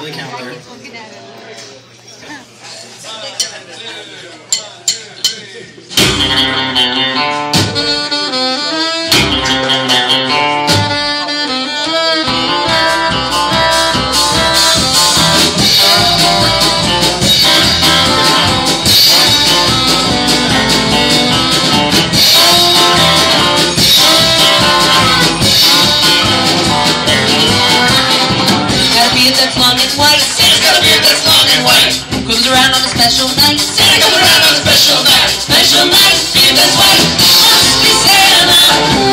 really count there. Beard that's long and white. Santa's got a beard that's long and white. Comes around on a special night. Santa comes around on a special night. Special night, beard that's white. Must be Santa,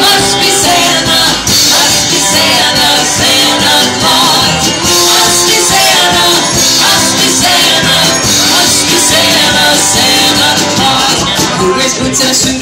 must be Santa, must be Santa, Santa Claus. Must be Santa, must be Santa, must be Santa, Santa Claus. Who wears boots and a suit